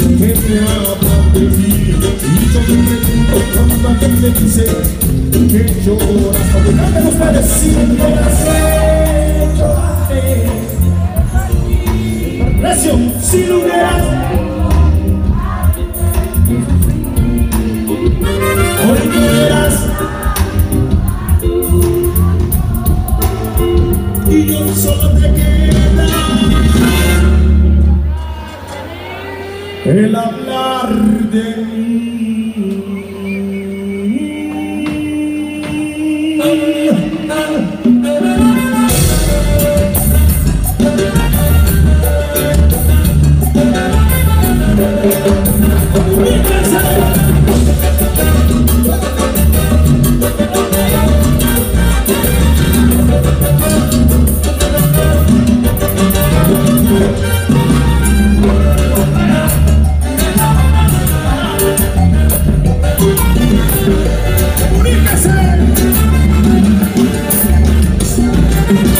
Entre a pandemia e todo mundo Vamos da vida dizer Quem chora sabe nada nos parecia no coração el hablar de mí.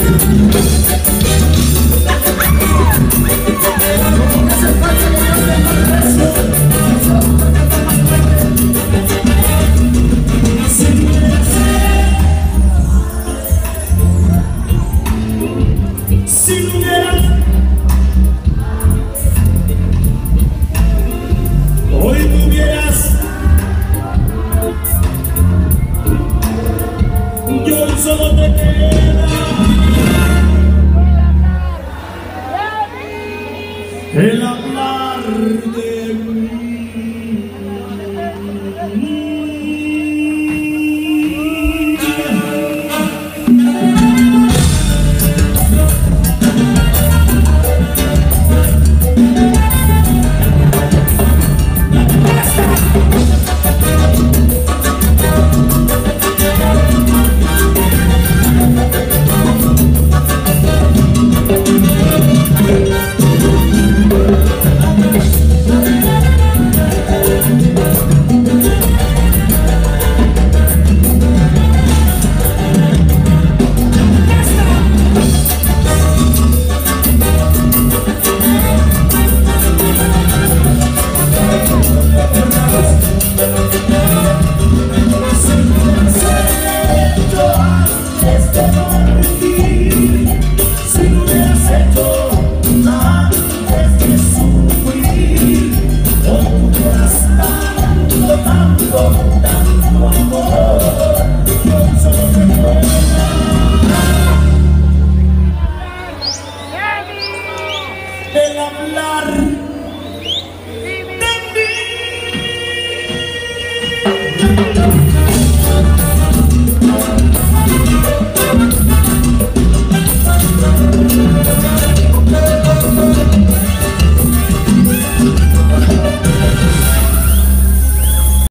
Entonces, El hablar de